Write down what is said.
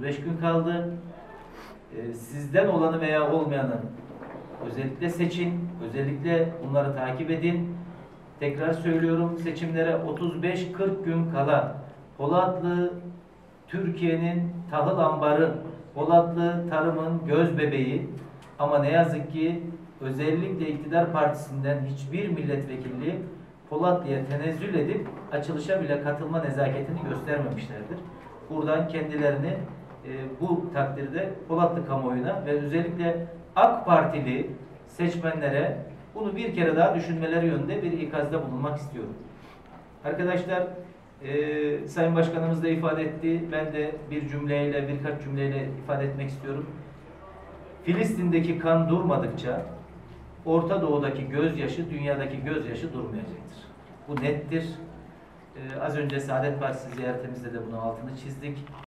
35 gün kaldı. Ee, sizden olanı veya olmayanı özellikle seçin, özellikle bunları takip edin. Tekrar söylüyorum seçimlere 35-40 gün kala Polatlı Türkiye'nin tahıl ambarı, Polatlı tarımın göz bebeği ama ne yazık ki özellikle iktidar partisinden hiçbir milletvekilliği Polatlı'ya tenezzül edip açılışa bile katılma nezaketini göstermemişlerdir. Buradan kendilerini e, bu takdirde Polatlı kamuoyuna ve özellikle AK Partili seçmenlere bunu bir kere daha düşünmeleri yönünde bir ikazda bulunmak istiyorum. Arkadaşlar e, Sayın Başkanımız da ifade etti. Ben de bir cümleyle, birkaç cümleyle ifade etmek istiyorum. Filistin'deki kan durmadıkça Orta Doğu'daki gözyaşı, dünyadaki gözyaşı durmayacaktır. Bu nettir. Ee, az önce Saadet Partisi ziyaretimizde de bunun altını çizdik.